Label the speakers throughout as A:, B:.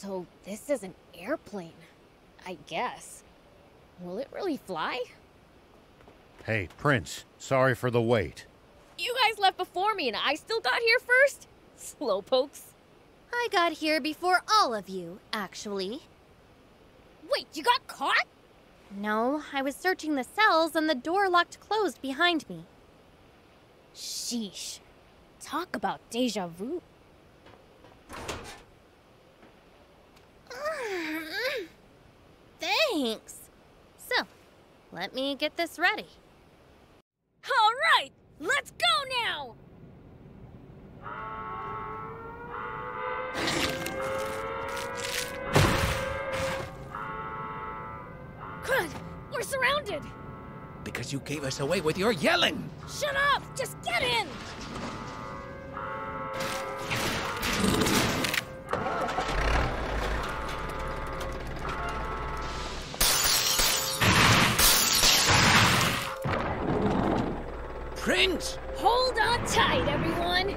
A: So this is an airplane, I guess. Will it really fly?
B: Hey, Prince, sorry for the wait.
A: You guys left before me and I still got here first? Slowpokes.
C: I got here before all of you, actually.
A: Wait, you got caught?
C: No, I was searching the cells and the door locked closed behind me.
A: Sheesh. Talk about deja vu.
C: Thanks. So, let me get this ready.
A: All right, let's go now! Crud, we're surrounded!
D: Because you gave us away with your yelling!
A: Shut up! Just get in!
D: Prince!
A: Hold on tight, everyone!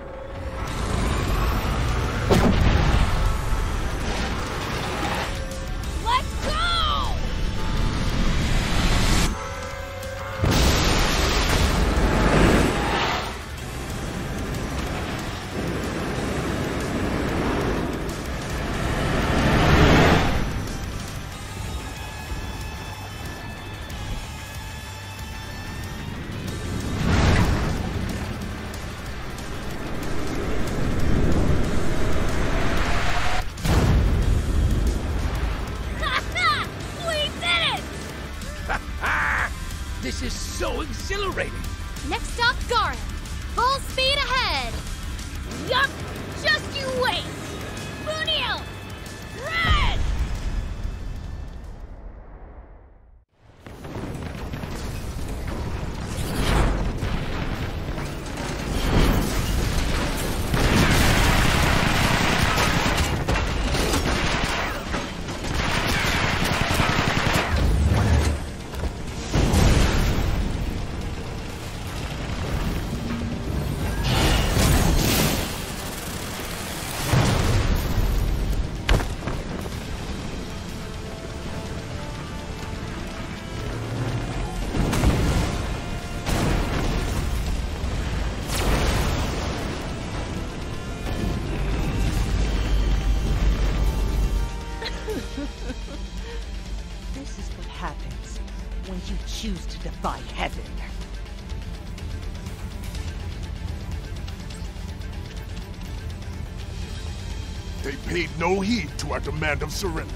E: Paid no heed to our demand of surrender,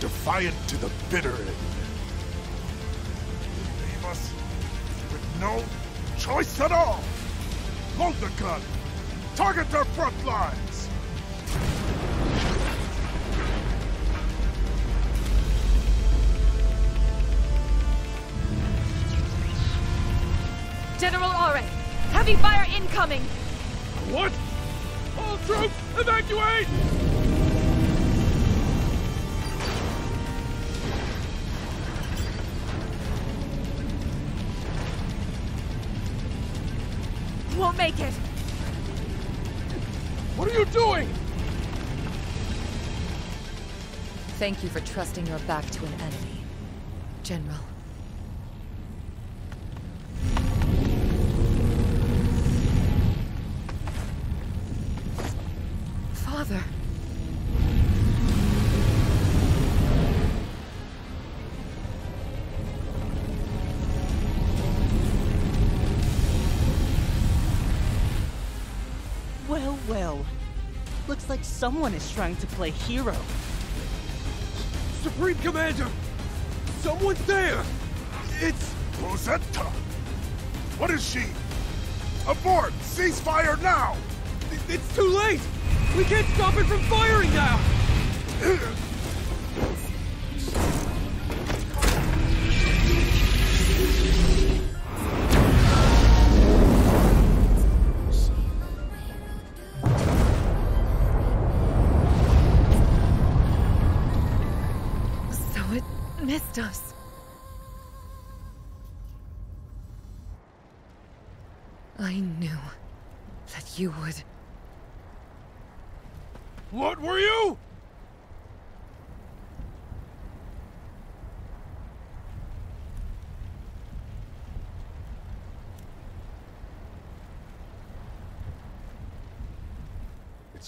E: defiant to the bitter end. They leave us with no choice at all. Load the gun. Target their front lines.
F: General Aure, heavy fire incoming!
E: What? All troops, evacuate!
F: Thank you for trusting your back to an enemy, General. Father.
G: Well, well. Looks like someone is trying to play hero.
E: Supreme Commander! Someone's there! It's Rosetta! What is she? Abort! Ceasefire now!
H: It's too late! We can't stop it from firing now!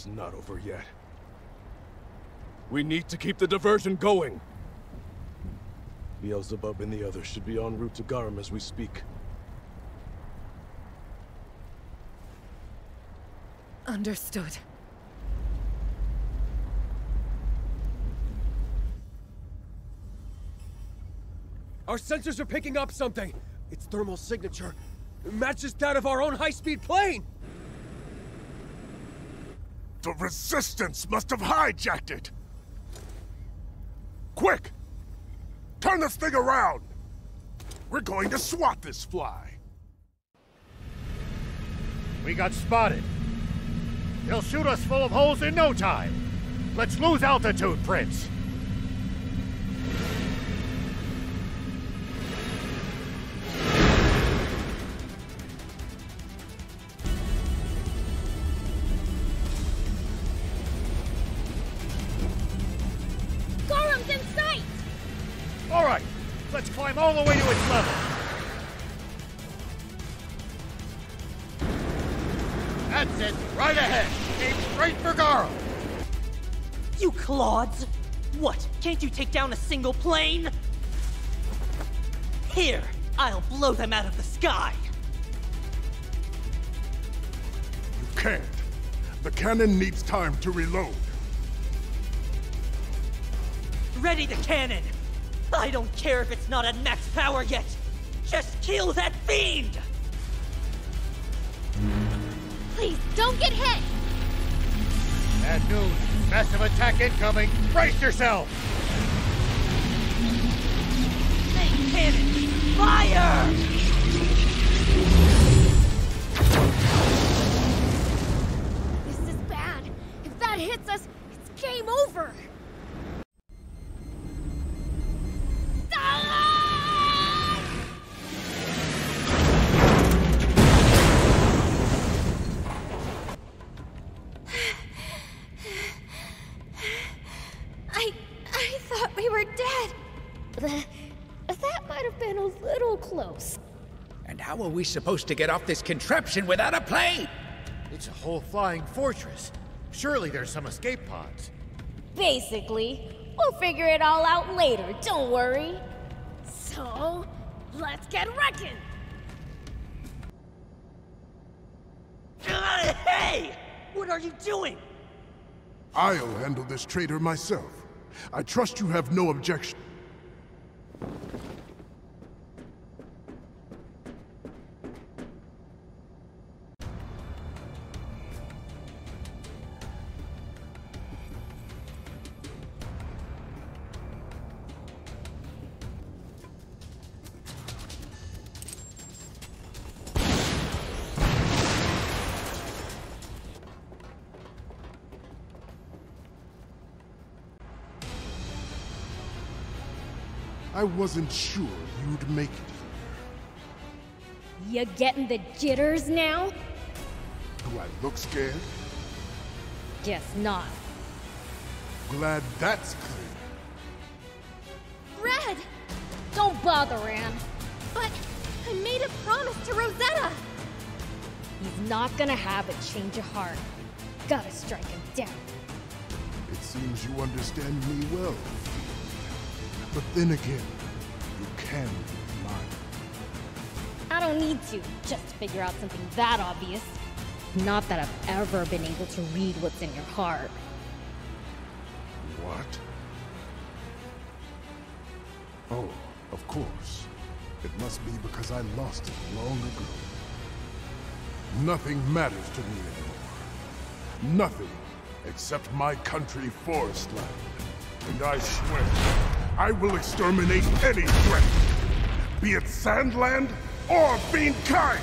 I: not over yet. We need to keep the diversion going. Beelzebub and the others should be en route to Garam as we speak.
F: Understood.
H: Our sensors are picking up something. Its thermal signature it matches that of our own high-speed plane.
E: The Resistance must have hijacked it! Quick! Turn this thing around! We're going to swat this fly.
B: We got spotted. They'll shoot us full of holes in no time. Let's lose altitude, Prince. Let's climb all the way to its level. That's it, right ahead. Aim straight for Garo.
J: You clods! What, can't you take down a single plane? Here, I'll blow them out of the sky!
E: You can't. The cannon needs time to reload.
J: Ready the cannon! I don't care if it's not at max power yet! Just kill that fiend!
A: Please, don't get hit!
B: Bad news. Massive attack incoming. Brace yourself.
J: Main cannon! Fire!
A: This is bad. If that hits us, it's game over.
C: I thought we were dead.
A: That, that might have been a little close.
D: And how are we supposed to get off this contraption without a plane?
B: It's a whole flying fortress. Surely there's some escape pods.
A: Basically, we'll figure it all out later, don't worry. So, let's get wrecking!
J: Hey! What are you doing?
E: I'll handle this traitor myself. I trust you have no objection. Wasn't sure you'd make it here.
A: You getting the jitters now?
E: Do I look scared?
A: Guess not.
E: Glad that's clear.
C: Red!
A: Don't bother, Anne.
C: But I made a promise to Rosetta!
A: He's not gonna have a change of heart. Gotta strike him down.
E: It seems you understand me well. But then again, be mine.
A: I don't need to, just to figure out something that obvious. Not that I've ever been able to read what's in your heart.
E: What? Oh, of course. It must be because I lost it long ago. Nothing matters to me anymore. Nothing except my country forest land. And I swear, I will exterminate any threat, be it Sand Land or Fiendkind!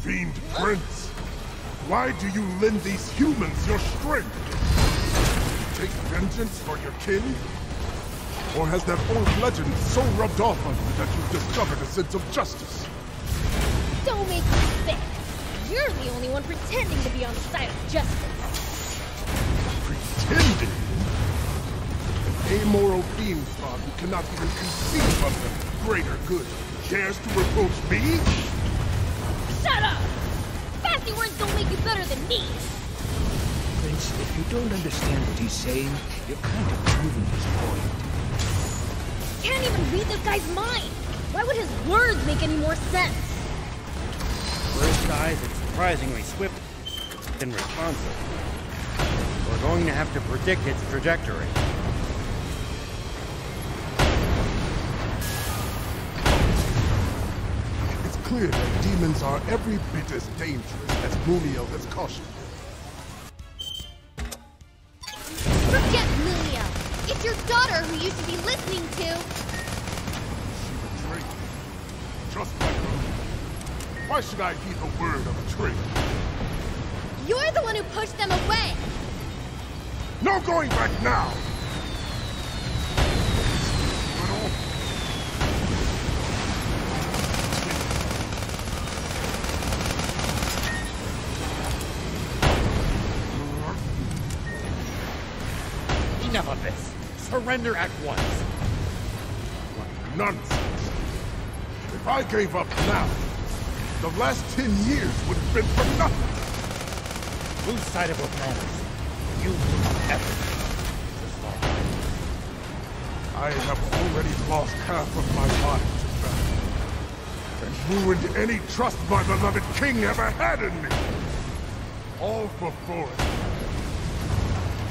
E: Fiend Prince, why do you lend these humans your strength? Take vengeance for your kin? Or has that old legend so rubbed off on you that you've discovered a sense of justice?
A: Don't make me. You're the only one pretending to be on the side of justice.
E: Pretending? An amoral fiend thought who cannot even conceive of the greater good. dares to reproach me?
A: Shut up! Fancy words don't make you better than me!
D: Prince, if you don't understand what he's saying, you're kind of proving his point.
A: Can't even read this guy's mind! Why would his words make any more sense?
K: First eyes, it's surprisingly swift and responsive. We're going to have to predict its trajectory.
E: It's clear that demons are every bit as dangerous as Muniel has cautioned.
C: Forget Muniel. It's your daughter who you should be listening to.
E: Betrayed me, just like her. Why should I heed the word of a traitor?
C: You're the one who pushed them away.
E: No going back now!
B: Enough of this. Surrender at once.
E: What nonsense! If I gave up now, the last ten years would have been for nothing!
B: Lose sight of what matters. You lose everything.
E: I have already lost half of my body to battle. And ruined any trust my beloved king ever had in me! All for Forest.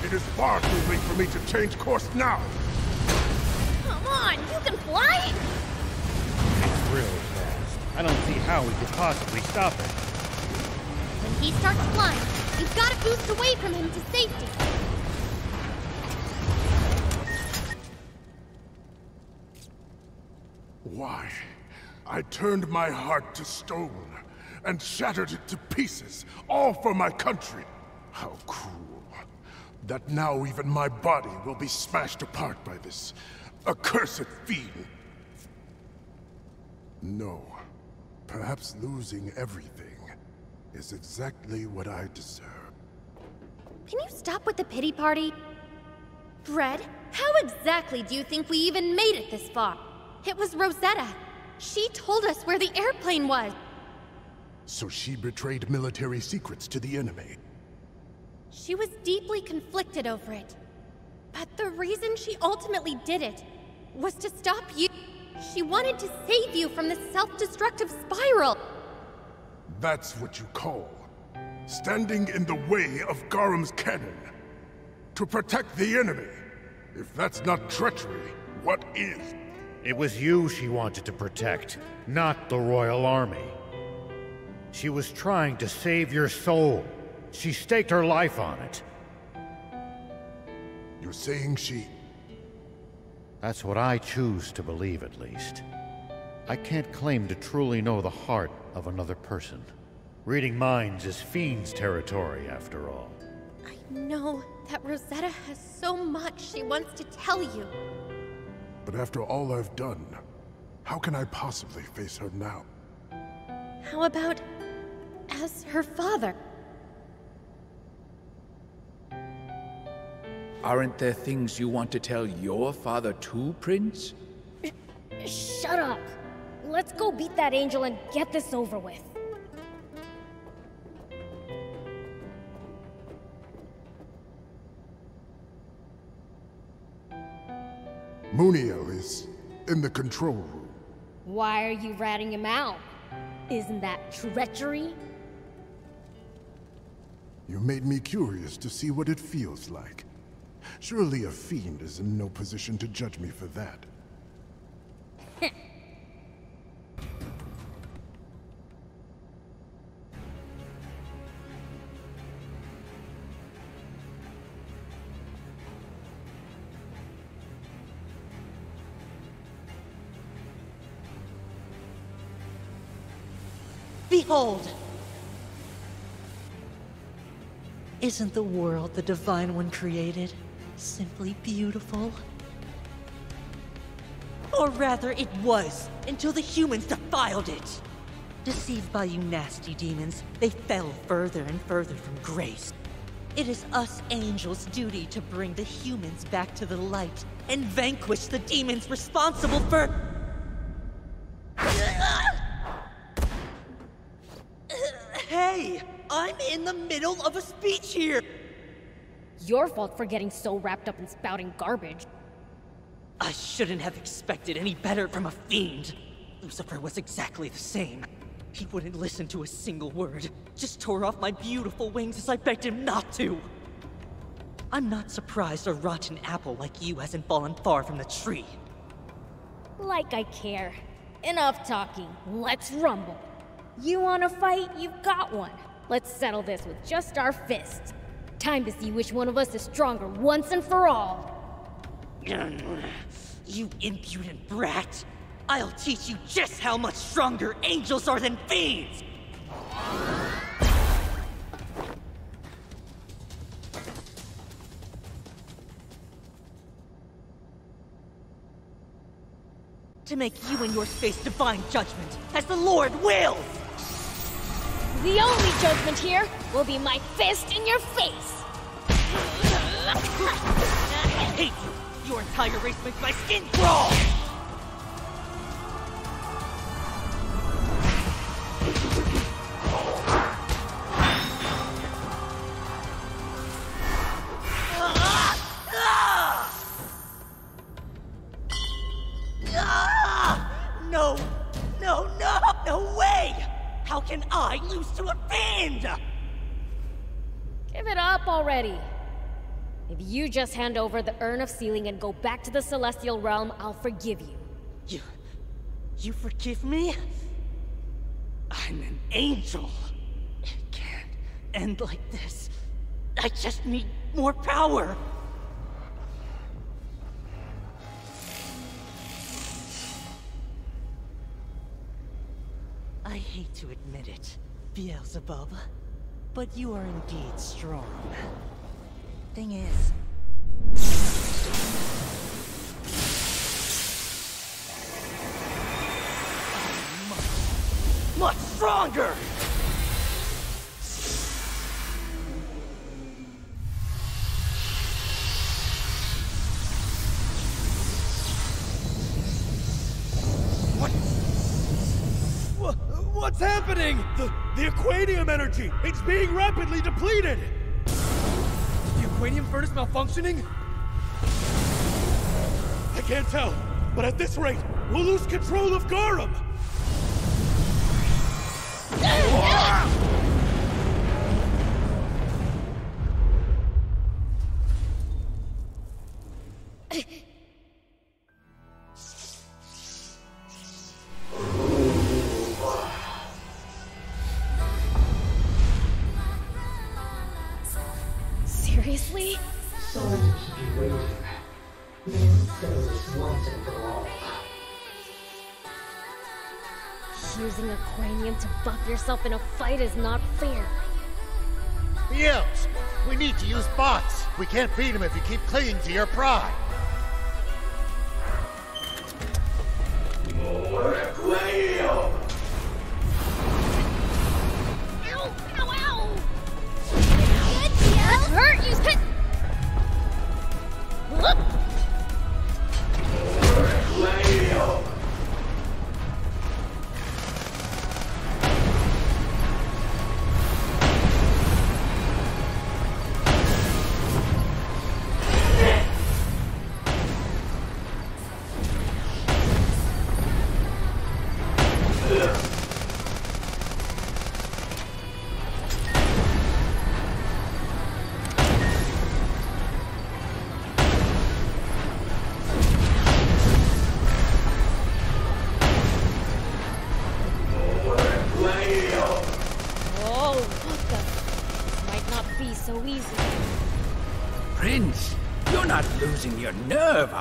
E: It is far too late for me to change course now!
A: Come on, you can fly!
K: It's really fast. I don't see how we could possibly stop it.
C: When he starts flying, you've got to boost away from him to safety.
E: Why? I turned my heart to stone and shattered it to pieces, all for my country. How cruel. That now even my body will be smashed apart by this accursed fiend. No. Perhaps losing everything is exactly what I deserve.
C: Can you stop with the pity party? Fred, how exactly do you think we even made it this far? It was Rosetta. She told us where the airplane was.
E: So she betrayed military secrets to the enemy.
C: She was deeply conflicted over it. But the reason she ultimately did it was to stop you. She wanted to save you from the self-destructive spiral.
E: That's what you call standing in the way of Garam's cannon. To protect the enemy. If that's not treachery, what is?
B: It was you she wanted to protect, not the Royal Army. She was trying to save your soul. She staked her life on it.
E: You're saying she...
B: That's what I choose to believe, at least. I can't claim to truly know the heart of another person. Reading minds is Fiend's territory, after all.
C: I know that Rosetta has so much she wants to tell you.
E: But after all I've done, how can I possibly face her now?
C: How about as her father?
D: Aren't there things you want to tell your father too, Prince?
A: Shut up! Let's go beat that angel and get this over with.
E: Muniel is in the control room.
A: Why are you ratting him out? Isn't that treachery?
E: You made me curious to see what it feels like. Surely a fiend is in no position to judge me for that.
J: Behold! Isn't the world the Divine One created Simply beautiful. Or rather, it was, until the humans defiled it. Deceived by you nasty demons, they fell further and further from grace. It is us angels' duty to bring the humans back to the light and vanquish the demons responsible for... Hey! I'm in the middle of a speech here!
A: Your fault for getting so wrapped up in spouting garbage.
J: I shouldn't have expected any better from a fiend. Lucifer was exactly the same. He wouldn't listen to a single word, just tore off my beautiful wings as I begged him not to. I'm not surprised a rotten apple like you hasn't fallen far from the tree.
A: Like I care. Enough talking. Let's rumble. You want to fight? You've got one. Let's settle this with just our fists. Time to see which one of us is stronger once and for all.
J: You impudent brat! I'll teach you just how much stronger angels are than fiends! To make you and yours face divine judgment, as the Lord wills!
A: The only judgment here will be my fist in your face!
J: I hate you! Your entire race makes my skin crawl!
A: You just hand over the Urn of Sealing and go back to the Celestial Realm, I'll forgive you.
J: You... you forgive me? I'm an angel. It can't end like this. I just need more power. I hate to admit it, Beelzebub, but you are indeed strong. Thing is, I'm much, stronger!
H: Wha- What's happening? The, the Aquanium energy! It's being rapidly depleted! The Aquanium furnace malfunctioning? I can't tell, but at this rate, we'll lose control of
A: Garam! yourself in a fight is not fair.
B: We need to use bots. We can't beat him if you keep clinging to your pride.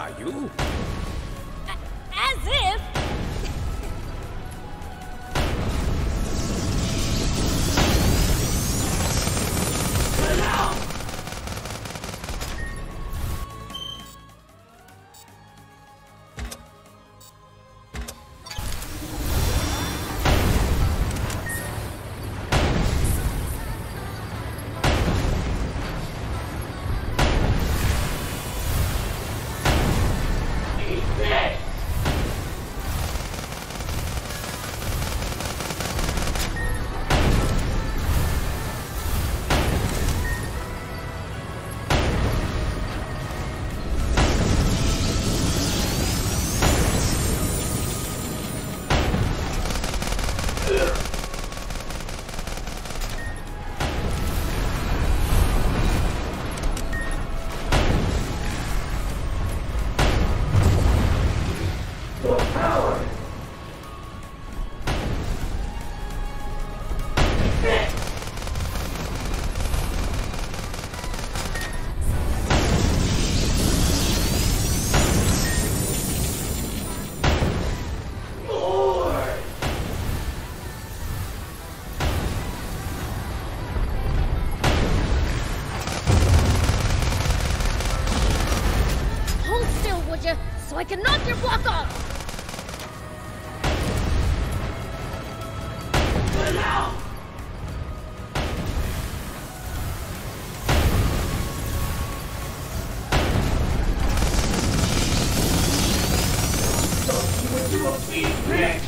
D: Are you?
B: Yields!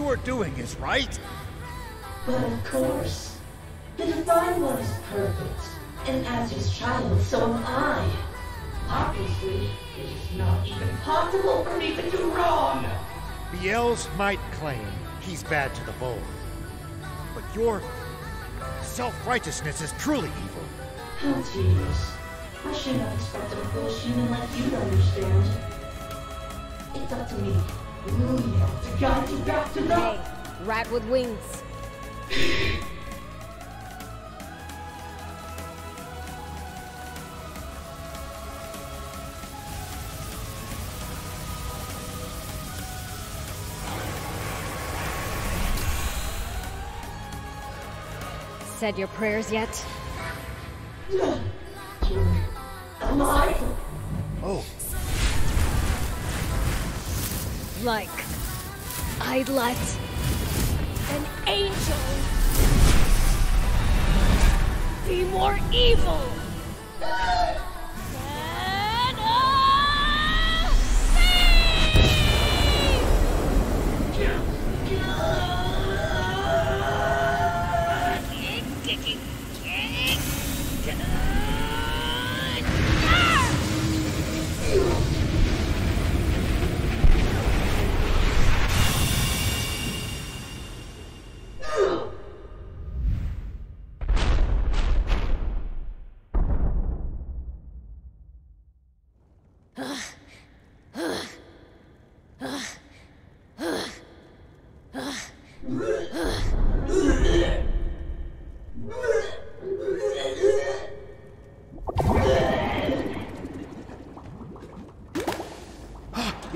B: You are doing is right?
L: But of course, the Divine One is perfect, and as his child, so am I. Obviously, it is not even possible for me to do wrong.
B: Biel's might claim he's bad to the bone. But your self-righteousness is truly evil.
L: How tedious. I should not expect a foolish human like you to understand. It's up to me,
A: Hey, rat with wings. Said your prayers yet?
L: Am Alive?
B: Oh,
A: Like, I'd let an angel be more evil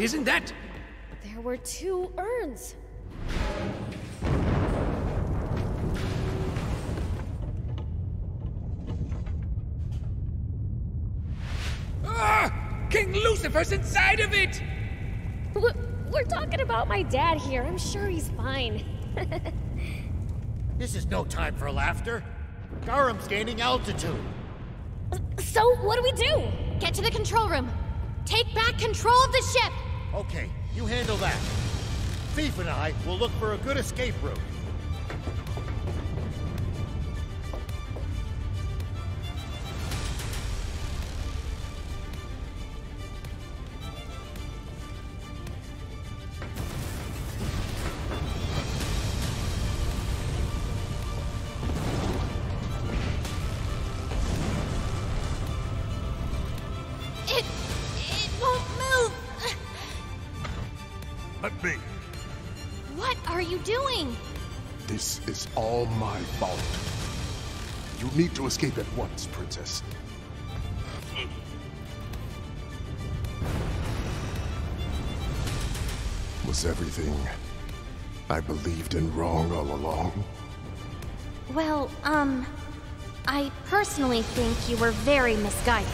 D: Isn't that?
A: There were two urns.
D: Ah! King Lucifer's inside of it!
A: W- We're talking about my dad here. I'm sure he's fine.
B: this is no time for laughter. Garam's gaining altitude.
A: So, what do we do?
C: Get to the control room. Take back control of the ship.
B: Okay, you handle that. Thief and I will look for a good escape route.
E: Is all my fault. You need to escape at once, Princess. Was everything I believed in wrong all along?
C: Well, um. I personally think you were very misguided.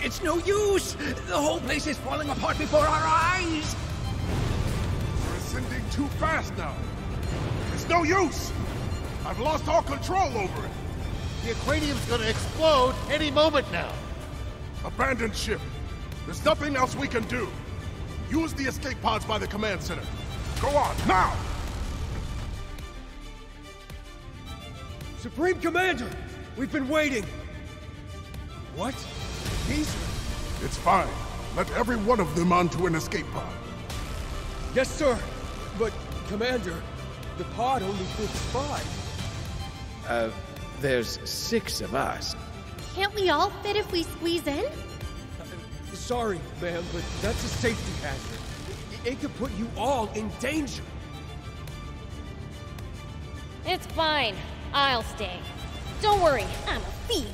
D: It's no use! The whole place is falling apart before our eyes!
E: We're ascending too fast now. It's no use! I've lost all control over it.
B: The Aquanium's gonna explode any moment now.
E: Abandon ship. There's nothing else we can do. Use the escape pods by the command center. Go on, now!
H: Supreme Commander! We've been waiting! What? These?
E: It's fine. Let every one of them onto an escape pod.
H: Yes, sir! But, Commander, the pod only fits five.
D: Uh, there's six of us.
C: Can't we all fit if we squeeze in?
H: Sorry, ma'am, but that's a safety hazard. It, it could put you all in danger.
A: It's fine. I'll stay. Don't worry, I'm a fiend.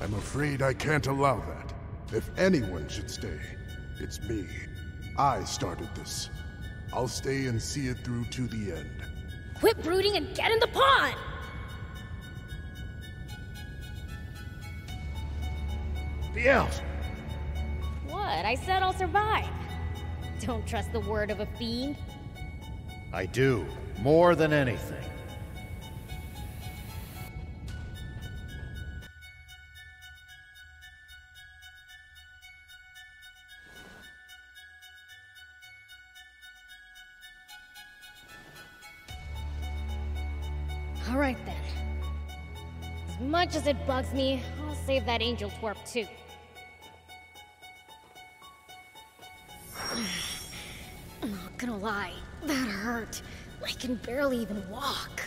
E: I'm afraid I can't allow that. If anyone should stay, it's me. I started this. I'll stay and see it through to the end.
A: Quit brooding and get in the pond!
B: Be elves!
A: What? I said I'll survive. Don't trust the word of a fiend.
B: I do, more than anything.
A: As much as it bugs me, I'll save that angel twerp too. I'm not gonna lie, that hurt. I can barely even walk.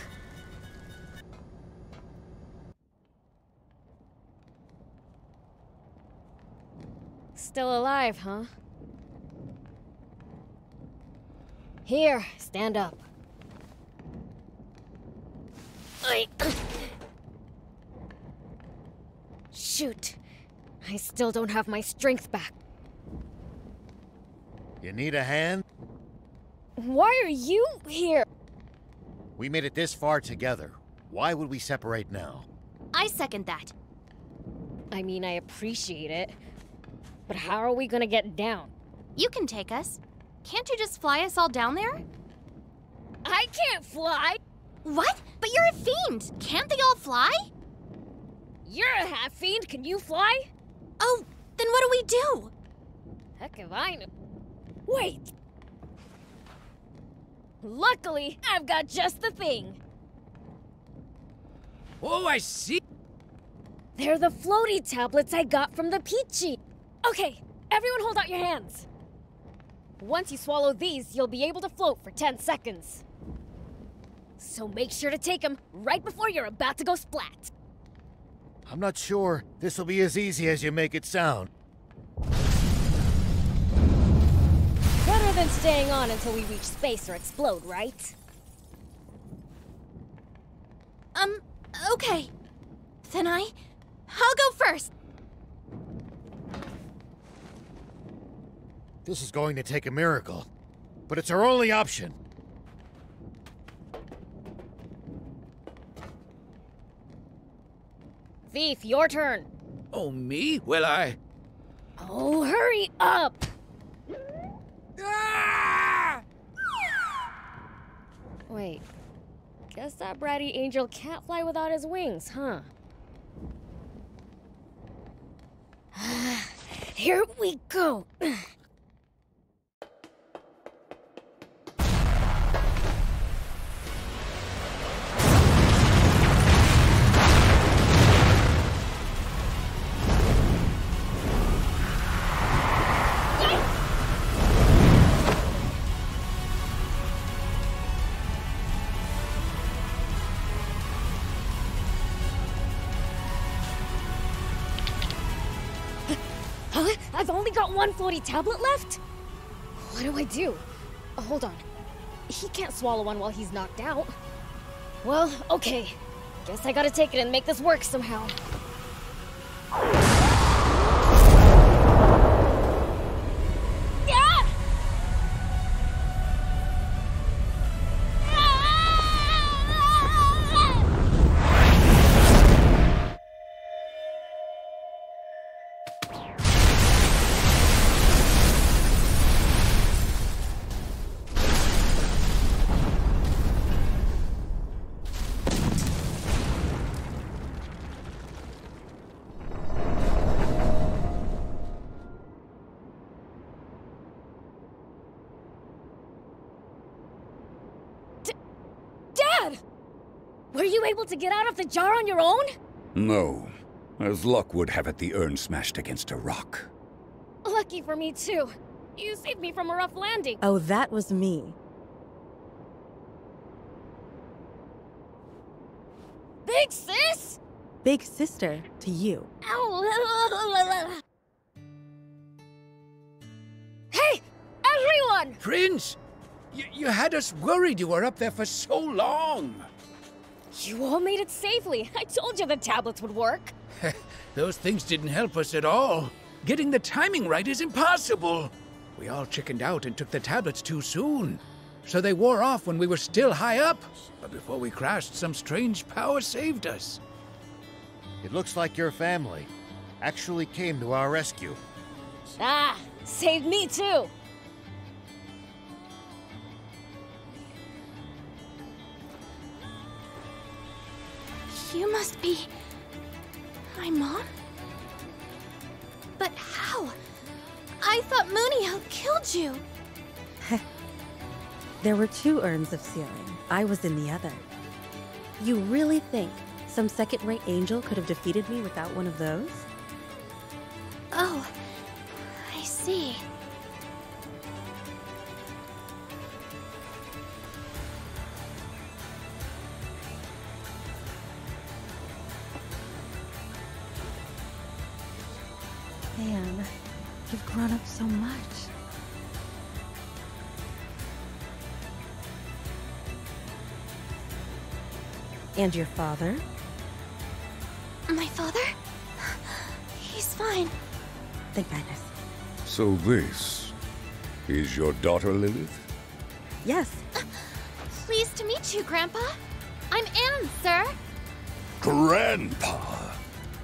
A: Still alive, huh? Here, stand up. I... Shoot. I still don't have my strength back.
B: You need a hand?
A: Why are you here?
B: We made it this far together. Why would we separate now?
C: I second that.
A: I mean, I appreciate it. But how are we gonna get down?
C: You can take us. Can't you just fly us all down there?
A: I can't fly!
C: What? But you're a fiend! Can't they all fly?
A: You're a half fiend, can you fly?
C: Oh, then what do we do?
A: Heck if I know. Wait! Luckily, I've got just the thing.
D: Oh, I see.
A: They're the floaty tablets I got from the Peachy. Okay, everyone hold out your hands. Once you swallow these, you'll be able to float for 10 seconds. So make sure to take them right before you're about to go splat.
B: I'm not sure this will be as easy as you make it sound.
A: Better than staying on until we reach space or explode, right?
C: Um, okay. Then I... I'll go first!
B: This is going to take a miracle. But it's our only option.
A: Thief, your turn.
D: Oh, me? Well, I...
A: Oh, hurry up!
D: Ah!
A: Wait. Guess that bratty angel can't fly without his wings, huh? Here we go! got one floaty tablet left? What do I do? Hold on. He can't swallow one while he's knocked out. Well, okay. Guess I gotta take it and make this work somehow. To get out of the jar on your own?
M: No. As luck would have it, the urn smashed against a rock.
A: Lucky for me, too. You saved me from a rough landing.
N: Oh, that was me.
A: Big sis?
N: Big sister to you.
A: Ow. Hey! Everyone!
D: Prince! Y you had us worried you were up there for so long.
A: You all made it safely. I told you the tablets would work.
D: Those things didn't help us at all. Getting the timing right is impossible. We all chickened out and took the tablets too soon. So they wore off when we were still high up. But before we crashed, some strange power saved us.
B: It looks like your family actually came to our rescue.
A: Ah, saved me too.
C: You must be... my mom? But how? I thought Muniel killed you.
N: there were two urns of sealing. I was in the other. You really think some second-rate angel could have defeated me without one of those?
C: Oh, I see.
N: Grown up so much. And your father?
C: My father? He's fine.
N: Thank goodness.
M: So this is your daughter, Lilith?
N: Yes.
C: Pleased to meet you, Grandpa. I'm Ann, sir.
M: Grandpa!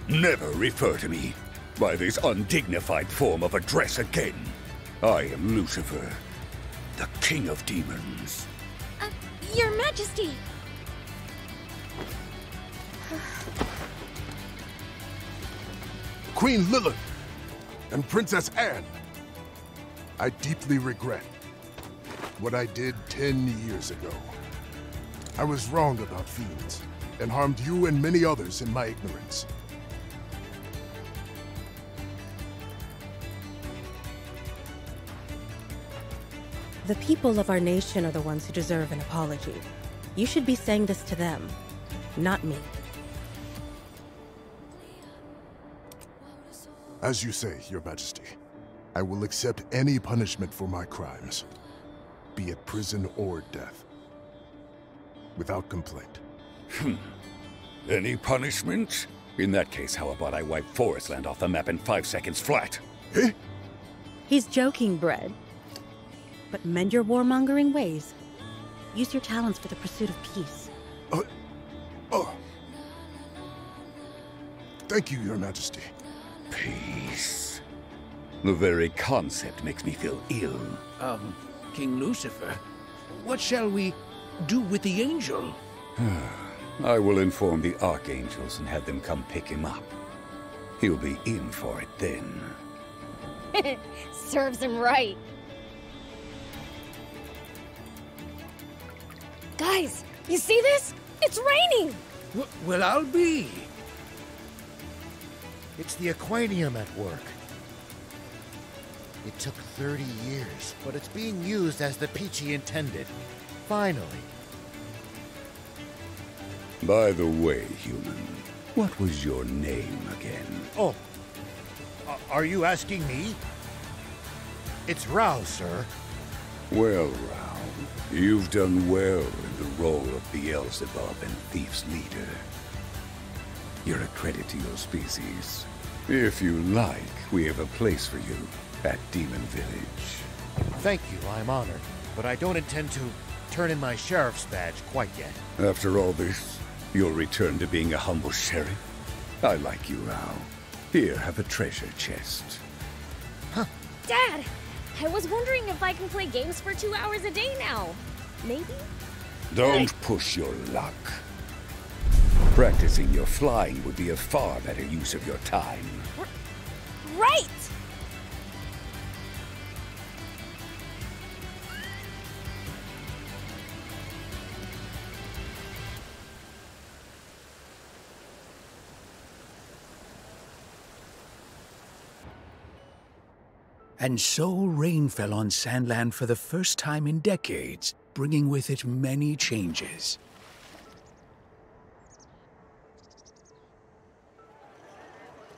M: Never refer to me by this undignified form of address again. I am Lucifer, the King of Demons.
C: Uh, Your Majesty.
E: Queen Lilith and Princess Ann. I deeply regret what I did ten years ago. I was wrong about fiends and harmed you and many others in my ignorance.
N: The people of our nation are the ones who deserve an apology. You should be saying this to them, not me.
E: As you say, Your Majesty, I will accept any punishment for my crimes, be it prison or death, without complaint.
M: Hmm. Any punishment? In that case, how about I wipe Forestland off the map in five seconds flat?
E: Eh?
N: He's joking, Bread. But mend your warmongering ways. Use your talents for the pursuit of peace.
E: Uh, oh. Thank you, Your Majesty.
M: Peace. The very concept makes me feel ill.
D: Um, King Lucifer, what shall we do with the angel?
M: I will inform the archangels and have them come pick him up. He'll be in for it then.
A: Serves him right. Guys, you see this? It's raining!
D: W well, I'll be.
B: It's the Aquanium at work. It took 30 years, but it's being used as the Peachy intended. Finally.
M: By the way, human, what was your name again?
B: Oh, uh, are you asking me? It's Rao, sir.
M: Well, Rao, you've done well in the role of Beelzebub and Thief's leader. You're a credit to your species. If you like, we have a place for you at Demon Village.
B: Thank you, I'm honored. But I don't intend to turn in my sheriff's badge quite yet.
M: After all this, you'll return to being a humble sheriff? I like you, Rao. Here, have a treasure chest.
B: Huh.
A: Dad, I was wondering if I can play games for two hours a day now. Maybe?
M: Don't push your luck. Practicing your flying would be a far better use of your time.
A: R right!
D: And so rain fell on Sand Land for the first time in decades, bringing with it many changes.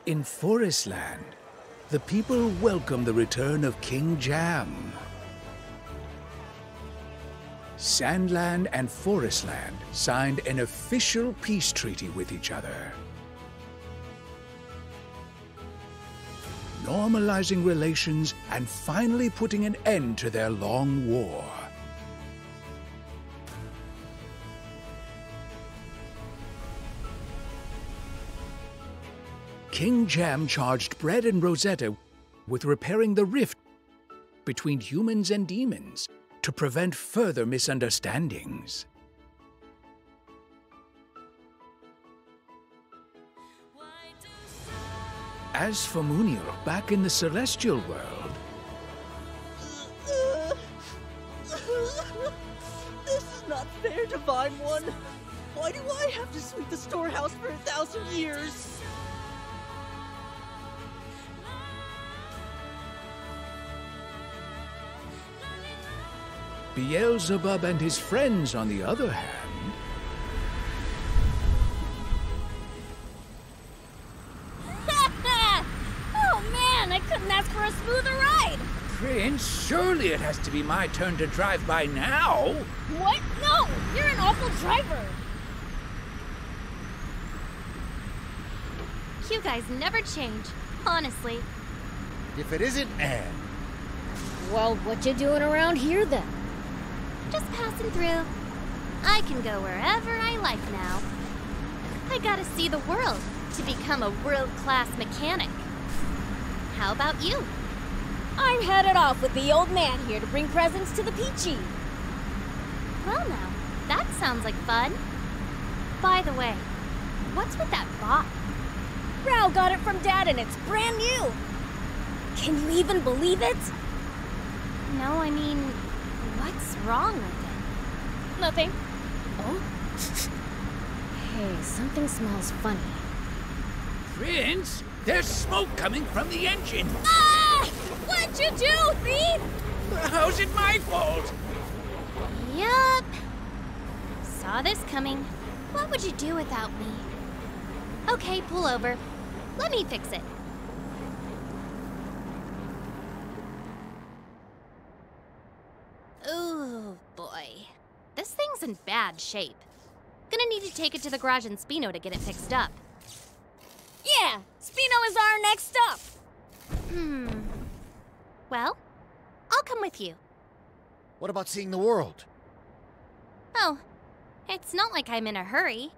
D: In Forestland, the people welcome the return of King Jam. Sand Land and Forestland signed an official peace treaty with each other. Normalizing relations and finally putting an end to their long war. King Jam charged Bread and Rosetta with repairing the rift between humans and demons to prevent further misunderstandings. As for Muniel, back in the Celestial world,
J: This is not fair, Divine One. Why do I have to sweep the storehouse for a thousand years?
D: Beelzebub and his friends, on the other hand, surely it has to be my turn to drive by now.
A: What? No! You're an awful driver!
C: You guys never change, honestly.
B: If it isn't Ann.
A: Well, what you doing around here then?
C: Just passing through. I can go wherever I like now. I gotta see the world to become a world-class mechanic. How about you?
A: I'm headed off with the old man here to bring presents to the Peachy.
C: Well now, that sounds like fun. By the way, what's with that bot?
A: Rao got it from Dad and it's brand new. Can you even believe it?
C: No, I mean, what's wrong with it?
A: Nothing. Oh? hey, something smells funny.
D: Prince, there's smoke coming from the engine.
A: Ah! What'd you do, thief?
D: How's it my fault?
C: Yup. Saw this coming. What would you do without me? Okay, pull over. Let me fix it. Oh boy. This thing's in bad shape. Gonna need to take it to the garage in Spino to get it fixed up.
A: Yeah, Spino is our next stop.
C: Hmm. Well, I'll come with you.
B: What about seeing the world?
C: Oh, it's not like I'm in a hurry.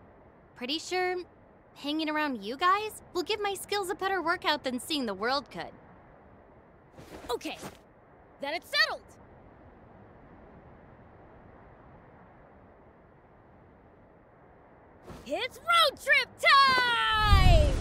C: Pretty sure hanging around you guys will give my skills a better workout than seeing the world could.
A: Okay, then it's settled. It's road trip time!